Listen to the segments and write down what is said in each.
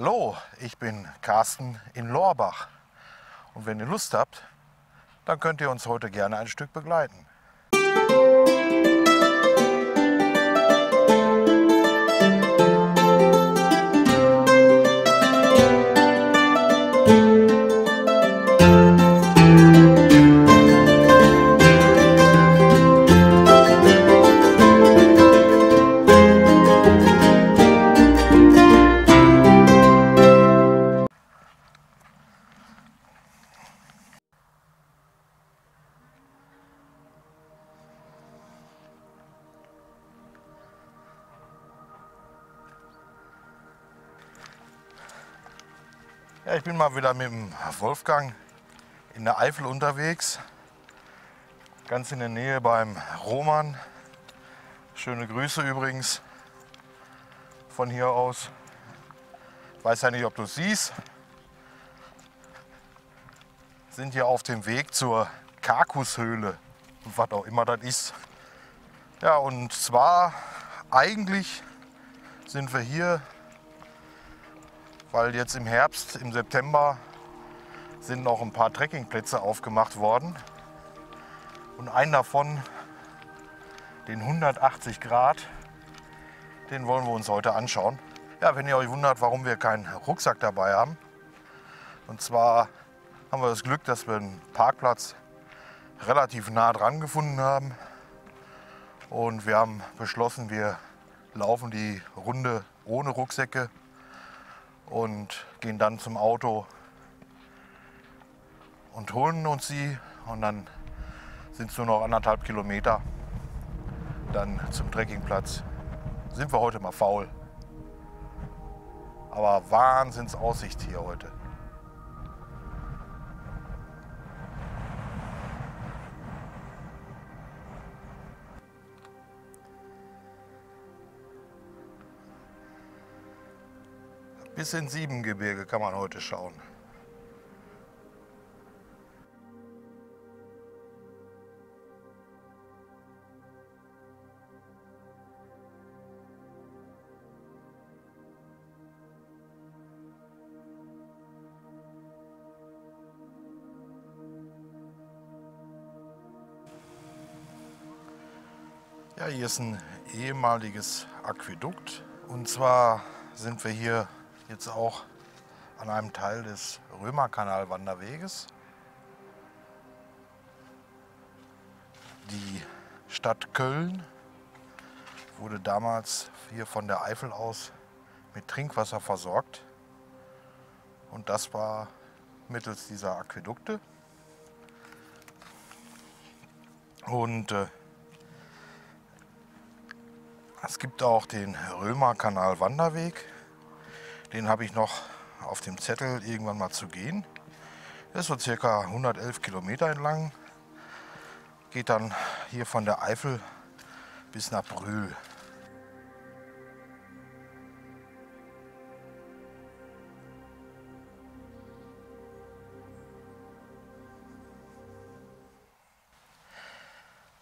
Hallo, ich bin Carsten in Lorbach. Und wenn ihr Lust habt, dann könnt ihr uns heute gerne ein Stück begleiten. Bin mal wieder mit dem Wolfgang in der Eifel unterwegs. Ganz in der Nähe beim Roman. Schöne Grüße übrigens von hier aus. Weiß ja nicht, ob du es siehst. Sind hier auf dem Weg zur Karkushöhle, was auch immer das ist. Ja, und zwar eigentlich sind wir hier weil jetzt im Herbst, im September, sind noch ein paar Trekkingplätze aufgemacht worden. Und einen davon, den 180 Grad, den wollen wir uns heute anschauen. Ja, wenn ihr euch wundert, warum wir keinen Rucksack dabei haben. Und zwar haben wir das Glück, dass wir einen Parkplatz relativ nah dran gefunden haben. Und wir haben beschlossen, wir laufen die Runde ohne Rucksäcke und gehen dann zum Auto und holen uns sie. Und dann sind es nur noch anderthalb Kilometer dann zum Trekkingplatz. Sind wir heute mal faul. Aber Wahnsinnsaussicht hier heute. Bis in Siebengebirge kann man heute schauen. Ja, hier ist ein ehemaliges Aquädukt. Und zwar sind wir hier jetzt auch an einem Teil des Römerkanal-Wanderweges. Die Stadt Köln wurde damals hier von der Eifel aus mit Trinkwasser versorgt. Und das war mittels dieser Aquädukte. Und äh, es gibt auch den Römerkanal-Wanderweg. Den habe ich noch auf dem Zettel irgendwann mal zu gehen. Der ist so circa 111 Kilometer entlang. Geht dann hier von der Eifel bis nach Brühl.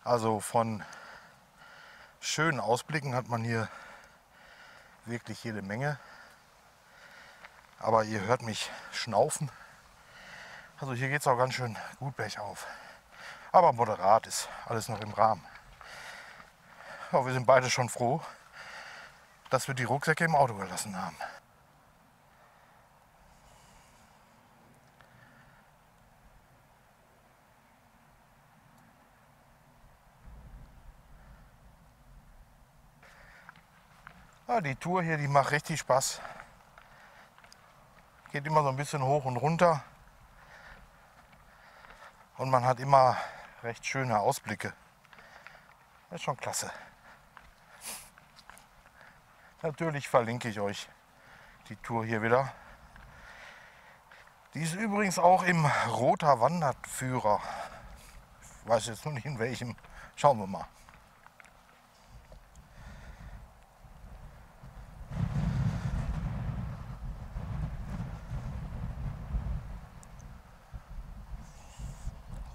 Also von schönen Ausblicken hat man hier wirklich jede Menge. Aber ihr hört mich schnaufen. Also hier geht es auch ganz schön gut bergauf. Aber moderat ist alles noch im Rahmen. Ja, wir sind beide schon froh, dass wir die Rucksäcke im Auto gelassen haben. Ja, die Tour hier, die macht richtig Spaß. Geht immer so ein bisschen hoch und runter. Und man hat immer recht schöne Ausblicke. Das ist schon klasse. Natürlich verlinke ich euch die Tour hier wieder. Die ist übrigens auch im Roter Wanderführer. Ich weiß jetzt nur nicht in welchem. Schauen wir mal.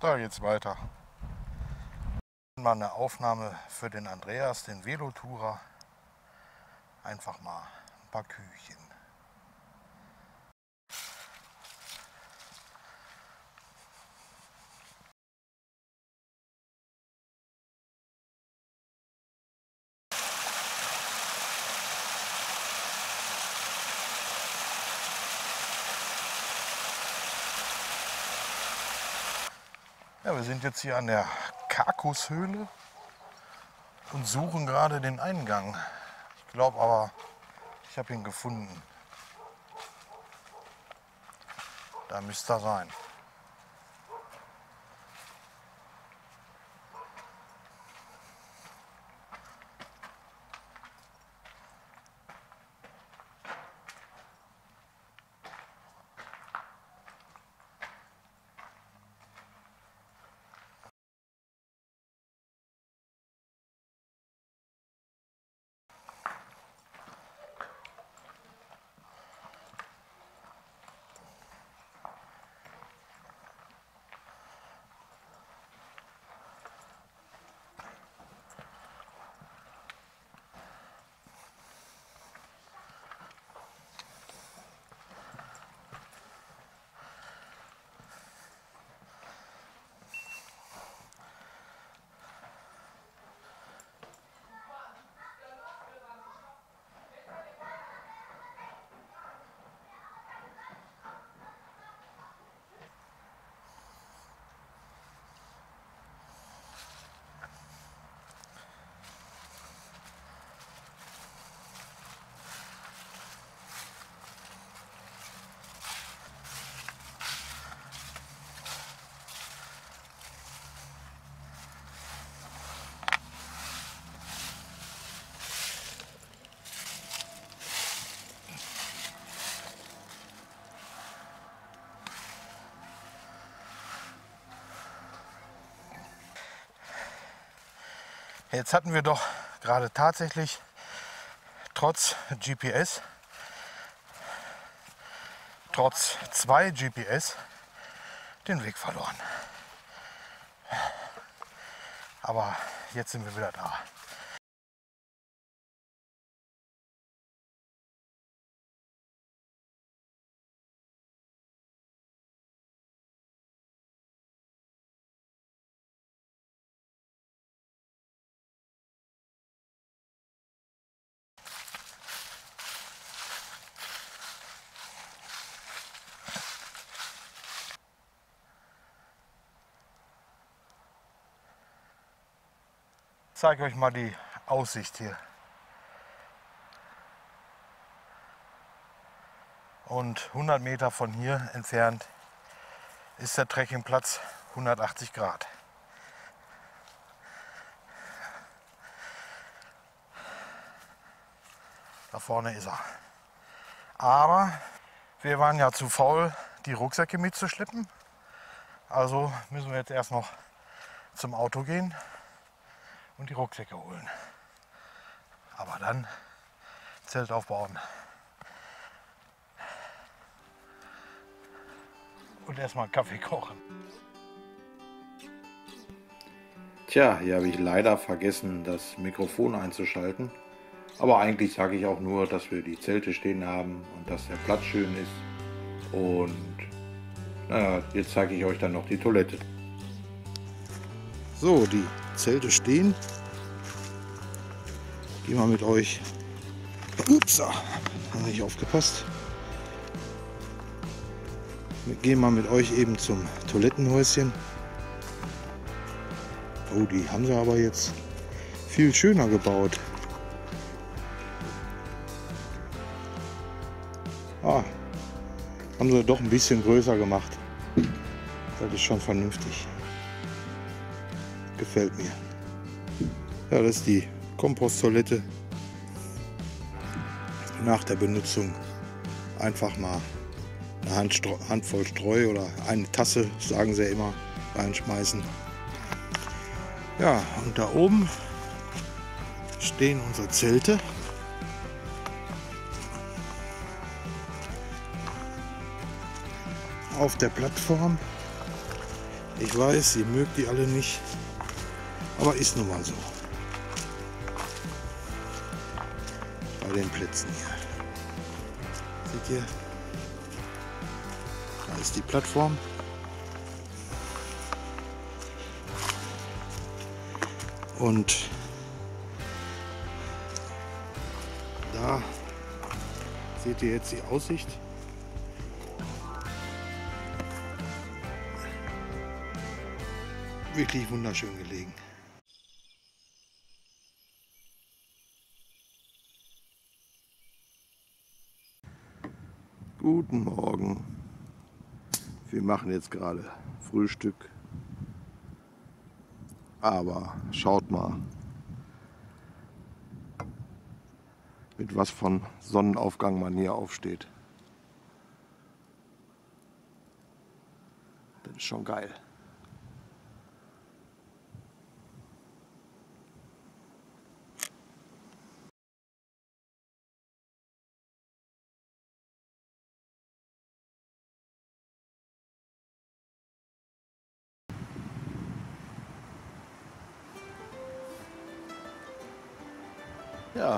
Da geht's weiter. Mal eine Aufnahme für den Andreas, den Velotourer. Einfach mal ein paar Küchen. Ja, wir sind jetzt hier an der Kakushöhle und suchen gerade den Eingang. Ich glaube aber, ich habe ihn gefunden. Da müsste er sein. Jetzt hatten wir doch gerade tatsächlich trotz GPS, trotz zwei GPS, den Weg verloren. Aber jetzt sind wir wieder da. Zeige euch mal die Aussicht hier. Und 100 Meter von hier entfernt ist der Trekkingplatz 180 Grad. Da vorne ist er. Aber wir waren ja zu faul, die Rucksäcke mitzuschleppen. Also müssen wir jetzt erst noch zum Auto gehen und die Rucksäcke holen. Aber dann Zelt aufbauen. Und erstmal Kaffee kochen. Tja, hier habe ich leider vergessen, das Mikrofon einzuschalten. Aber eigentlich sage ich auch nur, dass wir die Zelte stehen haben und dass der Platz schön ist. Und naja, jetzt zeige ich euch dann noch die Toilette. So, die Zelte stehen. Gehen wir mit euch. Ups, habe nicht aufgepasst. Wir gehen mal mit euch eben zum Toilettenhäuschen. Oh, die haben sie aber jetzt viel schöner gebaut. Ah, haben sie doch ein bisschen größer gemacht. Das ist schon vernünftig gefällt mir. Ja, das ist die Komposttoilette. Nach der Benutzung einfach mal eine Handvoll Streu oder eine Tasse, sagen sie ja immer, reinschmeißen. Ja, und da oben stehen unsere Zelte. Auf der Plattform. Ich weiß, ihr mögt die alle nicht. Aber ist nun mal so. Bei den Plätzen hier. Seht ihr? Da ist die Plattform. Und da seht ihr jetzt die Aussicht. wirklich wunderschön gelegen. Guten Morgen. Wir machen jetzt gerade Frühstück. Aber schaut mal, mit was von Sonnenaufgang man hier aufsteht. Das ist schon geil.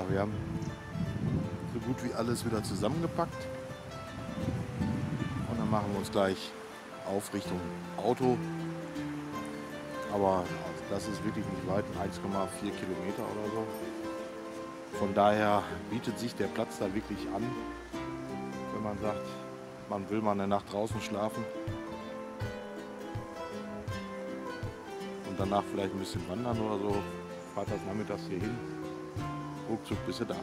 Wir haben so gut wie alles wieder zusammengepackt. Und dann machen wir uns gleich auf Richtung Auto. Aber das ist wirklich nicht weit, 1,4 Kilometer oder so. Von daher bietet sich der Platz da wirklich an, wenn man sagt, man will mal eine Nacht draußen schlafen und danach vielleicht ein bisschen wandern oder so. Freitags nachmittags hier hin ruckzuck bist du da.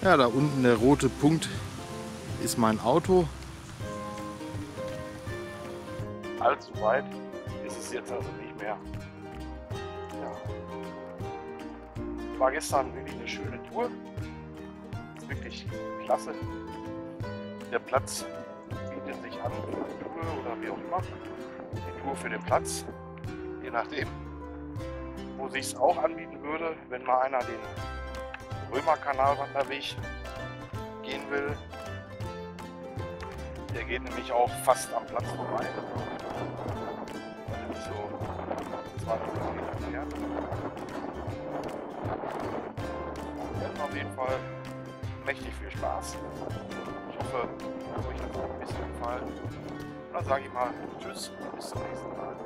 Ja, da unten der rote Punkt ist mein Auto. Allzu weit es jetzt also nicht mehr. Ja. War gestern wirklich eine schöne Tour. Wirklich klasse. Der Platz bietet sich an Tour oder wie auch immer. Die Tour für den Platz, je nachdem, wo sich es auch anbieten würde, wenn mal einer den Römerkanalwanderweg gehen will. Der geht nämlich auch fast am Platz vorbei so 20 Kilometer entfernt. Wir hatten auf jeden Fall mächtig viel Spaß. Ich hoffe, euch hat es ein bisschen gefallen. Und dann sage ich mal Tschüss, bis zum nächsten Mal.